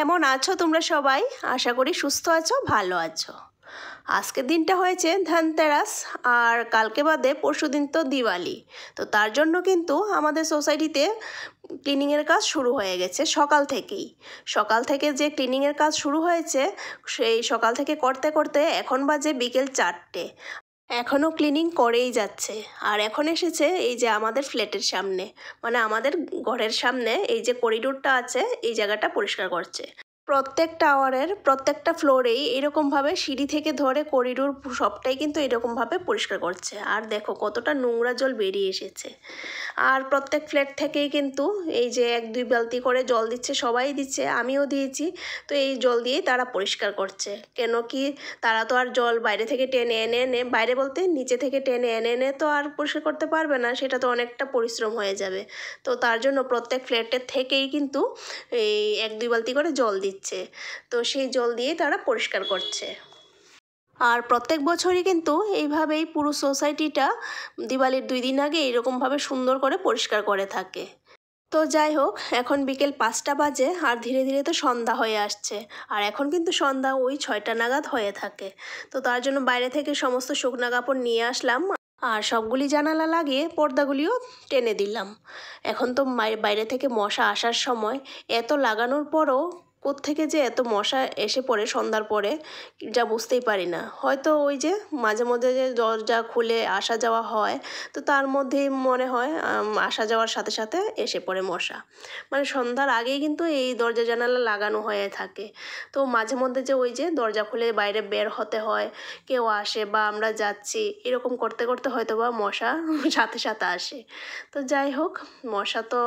কেমন আছো তোমরা সবাই? আশা করি সুস্থ আছো, ভালো আছো। আজকের দিনটা হয়েছে ধনতেরাস আর কালকে বাদে পরশু দিন তো দিওয়ালি। তো তার জন্য কিন্তু আমাদের সোসাইটিতে ক্লিনিংয়ের কাজ শুরু হয়ে গেছে সকাল থেকেই। সকাল থেকে যে ক্লিনিংয়ের কাজ শুরু হয়েছে, সেই সকাল থেকে করতে করতে এখন বাজে বিকেল চারটে। এখনও ক্লিনিং করেই যাচ্ছে। আর এখন এসেছে এই যে আমাদের ফ্ল্যাটের সামনে। মানে আমাদের ঘরের সামনে এই যে করিডোরটা আছে, এই জায়গাটা পরিষ্কার করছে। প্রত্যেক টাওয়ারের প্রত্যেকটা ফ্লোরেই এরকমভাবে সিঁড়ি থেকে ধরে করিডোর সবটাই কিন্তু এরকমভাবে পরিষ্কার করছে। আর দেখো কতটা নোংরা জল বেরিয়ে এসেছে। আর প্রত্যেক ফ্ল্যাট থেকেই কিন্তু এই যে এক, দুই বালতি করে জল দিচ্ছে, সবাই দিচ্ছে, আমিও দিয়েছি। তো এই জল দিয়েই তারা পরিষ্কার করছে। কেন কি তারা তো আর জল বাইরে থেকে টেনে এনে এনে, বাইরে বলতে নিচে থেকে টেনে এনে এনে তো আর পরিষ্কার করতে পারবে না, সেটা তো অনেকটা পরিশ্রম হয়ে যাবে। তো তার জন্য প্রত্যেক ফ্ল্যাটের থেকেই কিন্তু এই এক, দুই বালতি করে জল দিচ্ছে। তো সেই জল দিয়েই তারা পরিষ্কার করছে। আর প্রত্যেক বছরই কিন্তু এইভাবেই পুরো সোসাইটিটা দিওয়ালির দুই দিন আগে এইরকমভাবে সুন্দর করে পরিষ্কার করে থাকে। তো যাই হোক, এখন বিকেল পাঁচটা বাজে আর ধীরে ধীরে তো সন্ধ্যা হয়ে আসছে। আর এখন কিন্তু সন্ধ্যা ওই ছয়টা নাগাদ হয়ে থাকে। তো তার জন্য বাইরে থেকে সমস্ত শুকনা কাপড় নিয়ে আসলাম আর সবগুলি জানালা লাগিয়ে পর্দাগুলিও টেনে দিলাম। এখন তো বাইরে থেকে মশা আসার সময় এত লাগানোর পরও কোত্থেকে যে এত মশা এসে পড়ে সন্ধ্যার পরে, যা বুঝতেই পারি না। হয়তো ওই যে মাঝে মধ্যে যে দরজা খুলে আসা যাওয়া হয়, তো তার মধ্যেই মনে হয় আসা যাওয়ার সাথে সাথে এসে পড়ে মশা। মানে সন্ধ্যার আগেই কিন্তু এই দরজা জানালা লাগানো হয়ে থাকে। তো মাঝে মধ্যে যে ওই যে দরজা খুলে বাইরে বের হতে হয়, কেউ আসে বা আমরা যাচ্ছি, এরকম করতে করতে হয়তো বা মশা সাথে সাথে আসে। তো যাই হোক, মশা তো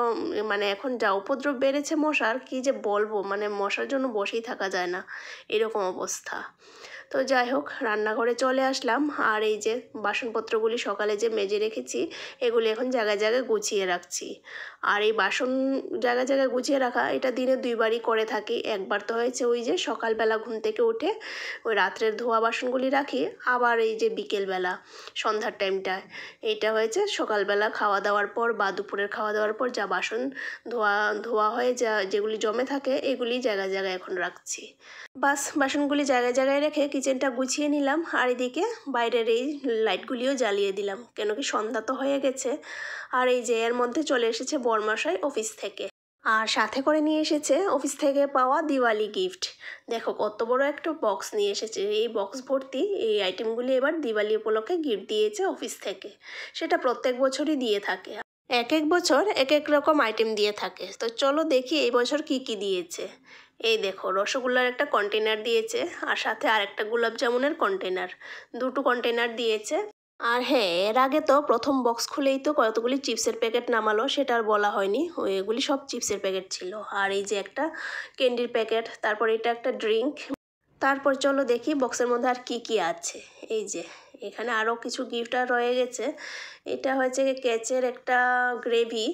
মানে এখন যা উপদ্রব বেড়েছে মশার, কী যে বলব? মানে মশার জন্য বসেই থাকা যায় না। এরকম অবস্থা। তো যাই হোক, রান্নাঘরে চলে আসলাম। আর এই যে বাসনপত্রগুলি সকালে যে মেজে রেখেছি, এগুলি এখন জায়গায় জায়গায় গুছিয়ে রাখছি। আর এই বাসন জায়গায় জায়গায় গুছিয়ে রাখা, এটা দিনে দুইবারই করে থাকি। একবার তো হয়েছে ওই যে সকালবেলা ঘুম থেকে উঠে ওই রাত্রের ধোয়া বাসনগুলি রাখি, আবার এই যে বিকেলবেলা সন্ধ্যার টাইমটায়। এইটা হয়েছে সকালবেলা খাওয়া দাওয়ার পর বা দুপুরের খাওয়া দাওয়ার পর যা বাসন ধোয়া ধোয়া হয়ে যা যেগুলি জমে থাকে, এগুলি জায়গায় জায়গায় এখন রাখছি। বাস, বাসনগুলি জায়গায় জায়গায় রেখে কিচেনটা গুছিয়ে নিলাম, আর এদিকে বাইরের এই লাইটগুলিও জ্বালিয়ে দিলাম। কেন কি সন্ধ্যা তো হয়ে গেছে, আর এই যে এর মধ্যে চলে এসেছে বরমাসাই অফিস থেকে। আর সাথে করে নিয়ে এসেছে অফিস থেকে পাওয়া দিওয়ালি গিফট দেখো, কত বড় একটা বক্স নিয়ে এসেছে। এই বক্স ভর্তি এই আইটেমগুলি এবার দিওয়ালি উপলক্ষে গিফট দিয়েছে অফিস থেকে। সেটা প্রত্যেক বছরই দিয়ে থাকে। এক এক বছর এক এক রকম আইটেম দিয়ে থাকে। তো চলো দেখি এই বছর কি কি দিয়েছে। এই দেখো, রসগোল্লার একটা কন্টেনার দিয়েছে আর সাথে আরেকটা গোলাপ জামুনের কন্টেনার দুটো কন্টেনার দিয়েছে। আর হ্যাঁ এর আগে তো প্রথম বক্স খুলেই তো কতগুলি চিপসের প্যাকেট নামালো, সেটা আর বলা হয়নি। ওইগুলি সব চিপসের প্যাকেট ছিল। আর এই যে একটা ক্যান্ডির প্যাকেট তারপর এটা একটা ড্রিঙ্ক তারপর চলো দেখি বক্সের মধ্যে আর কি কি আছে। এই যে, এখানে আরও কিছু গিফট আর রয়ে গেছে। এটা হয়েছে কেচের একটা গ্রেভি।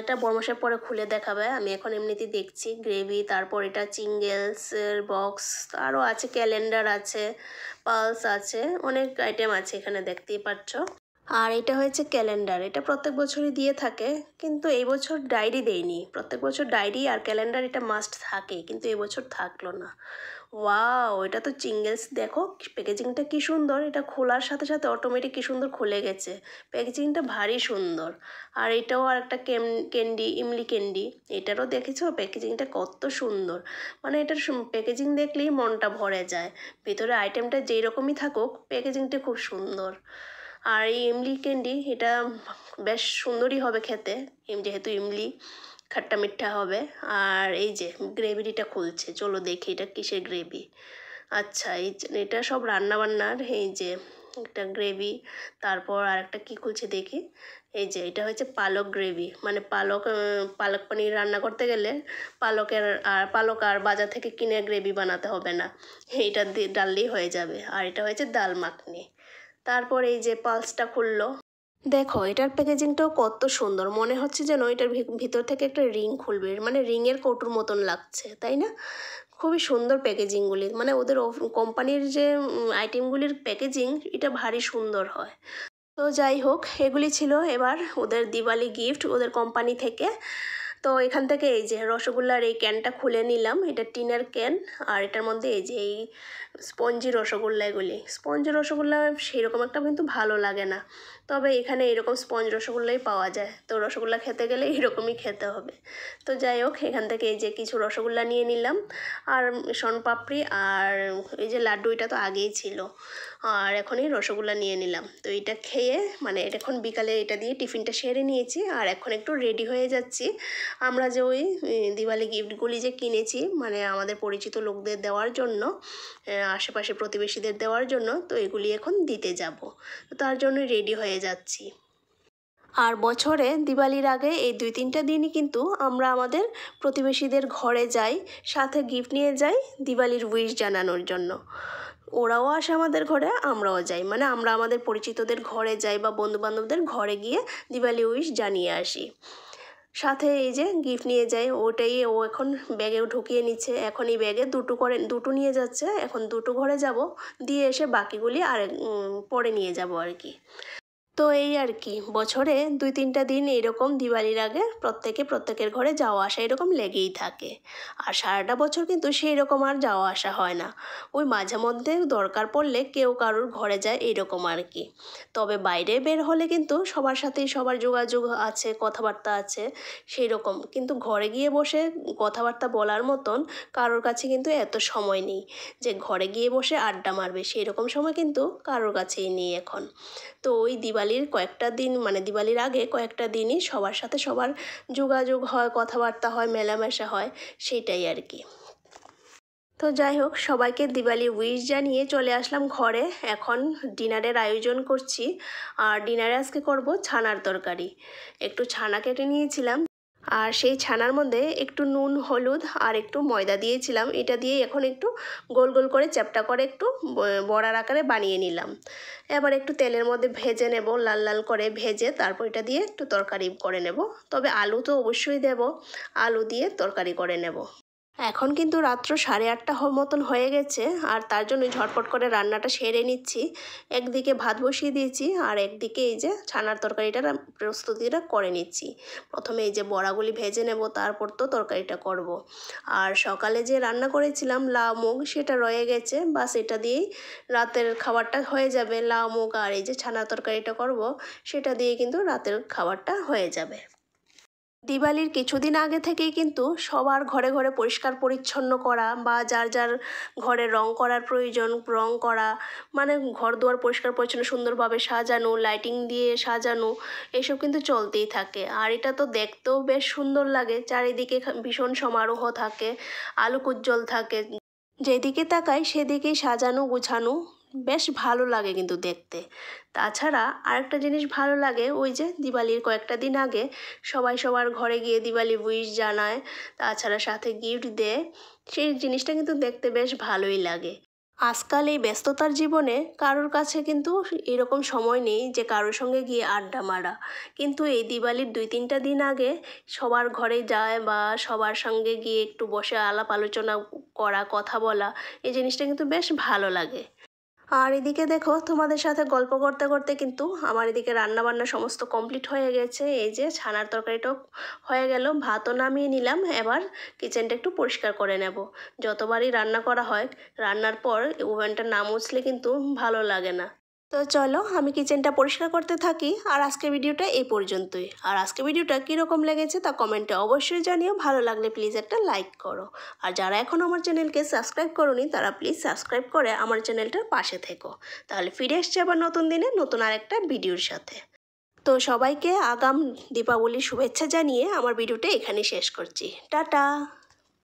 এটা বর্মশার পরে খুলে দেখাবে। আমি এখন এমনিতেই দেখছি গ্রেভি, তারপর এটা চিঙ্গেলসের বক্স আরও আছে ক্যালেন্ডার আছে, পালস আছে, অনেক আইটেম আছে এখানে দেখতেই পাচ্ছ। আর এটা হয়েছে ক্যালেন্ডার। এটা প্রত্যেক বছরই দিয়ে থাকে, কিন্তু এই বছর ডায়েরি দেয়নি। প্রত্যেক বছর ডায়েরি আর ক্যালেন্ডার এটা মাস্ট থাকে, কিন্তু এবছর থাকল না। ওয়াও, এটা তো চিঙ্গেলস দেখো, প্যাকেজিংটা কি সুন্দর। এটা খোলার সাথে সাথে অটোমেটিক কি সুন্দর খুলে গেছে। প্যাকেজিংটা ভারী সুন্দর। আর এটাও আর একটা কেম, ক্যান্ডি, ইমলি ক্যান্ডি, এটারও দেখেছ? প্যাকেজিংটা কত সুন্দর। মানে এটার প্যাকেজিং দেখলেই মনটা ভরে যায়। ভিতরে আইটেমটা যেই রকমই থাকুক, প্যাকেজিংটা খুব সুন্দর। আর এই ইমলি ক্যান্ডি, এটা বেশ সুন্দরই হবে খেতে। যেহেতু ইমলি, খাট্টা মিঠা হবে। আর এই যে গ্রেভিটা খুলছে, চলো দেখি এটা কিসের গ্রেভি। আচ্ছা এই এটা সব রান্নাবান্নার, এই যে একটা গ্রেভি, তারপর আর একটা কী খুলছে দেখি। এই যে এটা হচ্ছে পালক গ্রেভি মানে পালক পালক পনির রান্না করতে গেলে পালকের আর, পালক আর বাজার থেকে কিনে গ্রেভি বানাতে হবে না। এইটা দিয়ে ডাললেই হয়ে যাবে। আর এটা হয়েছে ডাল মাখনি। তারপর এই যে পালসটা খুললো। দেখো, এটার প্যাকেজিংটাও কত সুন্দর। মনে হচ্ছে যেন এটার ভিতর থেকে একটা রিং খুলবে। মানে রিংয়ের কৌটোর মতন লাগছে, তাই না? খুবই সুন্দর প্যাকেজিংগুলি মানে ওদের কোম্পানির যে আইটেমগুলির প্যাকেজিং এটা ভারী সুন্দর হয়। তো যাই হোক, এগুলি ছিল এবার ওদের দিওয়ালি গিফট ওদের কোম্পানি থেকে। তো এখান থেকে এই যে রসগোল্লার এই ক্যানটা খুলে নিলাম। এটা টিনের ক্যান আর এটার মধ্যে এই যে এই স্পঞ্জি রসগোল্লাগুলি স্পঞ্জি রসগোল্লা সেরকম একটা কিন্তু ভালো লাগে না। তবে এখানে এরকম স্পঞ্জ রসগোল্লাই পাওয়া যায়। তো রসগোল্লা খেতে গেলে এরকমই খেতে হবে। তো যাই হোক, এখান থেকে এই যে কিছু রসগোল্লা নিয়ে নিলাম। আর শনপাপড়ি আর এই যে লাড্ডু এটা তো আগেই ছিল। আর এখন এই রসগোল্লা নিয়ে নিলাম। তো এটা খেয়ে মানে এটা এখন বিকালে এটা দিয়ে টিফিনটা সেরে নিয়েছি। আর এখন একটু রেডি হয়ে যাচ্ছি। আমরা যে ওই দিওয়ালি গিফটগুলি যে কিনেছি মানে আমাদের পরিচিত লোকদের দেওয়ার জন্য আশেপাশে প্রতিবেশীদের দেওয়ার জন্য, তো এগুলি এখন দিতে যাব। তো তার জন্য রেডি হয়ে যাচ্ছি। আর বছরে দিওয়ালির আগে এই দুই তিনটা দিনই কিন্তু আমরা আমাদের প্রতিবেশীদের ঘরে যাই, সাথে গিফট নিয়ে যাই দিওয়ালির উইশ জানানোর জন্য। ওরাও আসে আমাদের ঘরে, আমরাও যাই। মানে আমরা আমাদের পরিচিতদের ঘরে যাই বা বন্ধুবান্ধবদের ঘরে গিয়ে দিওয়ালি উইশ জানিয়ে আসি। সাথে এই যে গিফট নিয়ে যাই, ওটাই ও এখন ব্যাগে ঢুকিয়ে নিচ্ছে। এখন এই ব্যাগে দুটো করে, দুটো নিয়ে যাচ্ছে। এখন দুটো ঘরে যাব। দিয়ে এসে বাকিগুলি আর পরে নিয়ে যাব আর কি। তো এই আর কি, বছরে দুই তিনটা দিন এরকম দিওয়ালির আগে প্রত্যেকে প্রত্যেকের ঘরে যাওয়া আসা এরকম লেগেই থাকে। আর সারাটা বছর কিন্তু সেই রকম আর যাওয়া আসা হয় না। ওই মাঝে মধ্যে দরকার পড়লে কেউ কারোর ঘরে যায় এরকম আর কি। তবে বাইরে বের হলে কিন্তু সবার সাথেই সবার যোগাযোগ আছে, কথাবার্তা আছে সেই রকম কিন্তু ঘরে গিয়ে বসে কথাবার্তা বলার মতন কারোর কাছে কিন্তু এত সময় নেই। যে ঘরে গিয়ে বসে আড্ডা মারবে সেই রকম সময় কিন্তু কারোর কাছেই নেই এখন। তো ওই দিওয়ালির কয়েকটা দিন মানে দিওয়ালির আগে কয়েকটা দিনই সবার সাথে সবার যোগাযোগ হয়, কথাবার্তা হয়, মেলামেশা হয়, সেটাই আর কি। তো যাই হোক, সবাইকে দিওয়ালি উইশ জানিয়ে চলে আসলাম ঘরে। এখন ডিনারের আয়োজন করছি। আর ডিনারে আজকে করব ছানার তরকারি। একটু ছানা কেটে নিয়েছিলাম। আর সেই ছানার মধ্যে একটু নুন, হলুদ আর একটু ময়দা দিয়েছিলাম। এটা দিয়ে এখন একটু গোল গোল করে চ্যাপটা করে একটু বড়ার আকারে বানিয়ে নিলাম। এবার একটু তেলের মধ্যে ভেজে নেব, লাল লাল করে ভেজে তারপর এটা দিয়ে একটু তরকারি করে নেব। তবে আলু তো অবশ্যই দেব। আলু দিয়ে তরকারি করে নেব। এখন কিন্তু রাত্র সাড়ে আটটা মতন হয়ে গেছে, আর তার জন্য ঝটপট করে রান্নাটা সেরে নিচ্ছি। একদিকে ভাত বসিয়ে দিয়েছি, আর একদিকে এই যে ছানার তরকারিটার প্রস্তুতিটা করে নিচ্ছি। প্রথমে এই যে বড়াগুলি ভেজে নেব, তারপর তো তরকারিটা করব। আর সকালে যে রান্না করেছিলাম লাউ মুগ, সেটা রয়ে গেছে, বা সেটা দিয়েই রাতের খাবারটা হয়ে যাবে। লাউ মুগ আর এই যে ছানার তরকারিটা করব, সেটা দিয়ে কিন্তু রাতের খাবারটা হয়ে যাবে। দিওয়ালির কিছুদিন আগে থেকেই কিন্তু সবার ঘরে ঘরে পরিষ্কার পরিচ্ছন্ন করা বা যার যার ঘরে রং করার প্রয়োজন, রং করা মানে ঘর দুয়ার পরিষ্কার পরিচ্ছন্ন, সুন্দরভাবে সাজানো লাইটিং দিয়ে সাজানো, এসব কিন্তু চলতেই থাকে। আর এটা তো দেখতেও বেশ সুন্দর লাগে, চারিদিকে ভীষণ সমারোহ থাকে আলোক উজ্জ্বল থাকে। যেদিকে তাকাই সেদিকেই সাজানো, গুছানো বেশ ভালো লাগে কিন্তু দেখতে। তাছাড়া আরেকটা জিনিস ভালো লাগে, ওই যে দিওয়ালির কয়েকটা দিন আগে সবাই সবার ঘরে গিয়ে দিওয়ালি উইশ জানায়, তাছাড়া সাথে গিফট দেয়, সেই জিনিসটা কিন্তু দেখতে বেশ ভালোই লাগে। আজকাল এই ব্যস্ততার জীবনে কারোর কাছে কিন্তু এরকম সময় নেই যে কারোর সঙ্গে গিয়ে আড্ডা মারা। কিন্তু এই দিওয়ালির দুই তিনটা দিন আগে সবার ঘরে যায় বা সবার সঙ্গে গিয়ে একটু বসে আলাপ আলোচনা করা, কথা বলা, এই জিনিসটা কিন্তু বেশ ভালো লাগে। আর এদিকে দেখো, তোমাদের সাথে গল্প করতে করতে কিন্তু আমার এদিকে রান্নাবান্না সমস্ত কমপ্লিট হয়ে গেছে। এই যে ছানার তরকারিটাও হয়ে গেল, ভাতও নামিয়ে নিলাম। এবার কিচেনটা একটু পরিষ্কার করে নেব। যতবারই রান্না করা হয়, রান্নার পর ওভেনটা না মুছলে কিন্তু ভালো লাগে না। তো চলো আমি কিচেনটা পরিষ্কার করতে থাকি। আর আজকের ভিডিওটা এই পর্যন্তই। আর আজকের ভিডিওটা কীরকম লেগেছে তা কমেন্টে অবশ্যই জানিও। ভালো লাগলে প্লিজ একটা লাইক করো। আর যারা এখন আমার চ্যানেলকে সাবস্ক্রাইব করনি, তারা প্লিজ সাবস্ক্রাইব করে আমার চ্যানেলটার পাশে থেকো। তাহলে ফিরে এসছে আবার নতুন দিনে নতুন আরেকটা ভিডিওর সাথে। তো সবাইকে আগাম দীপাবলির শুভেচ্ছা জানিয়ে আমার ভিডিওটা এখানে শেষ করছি। টাটা!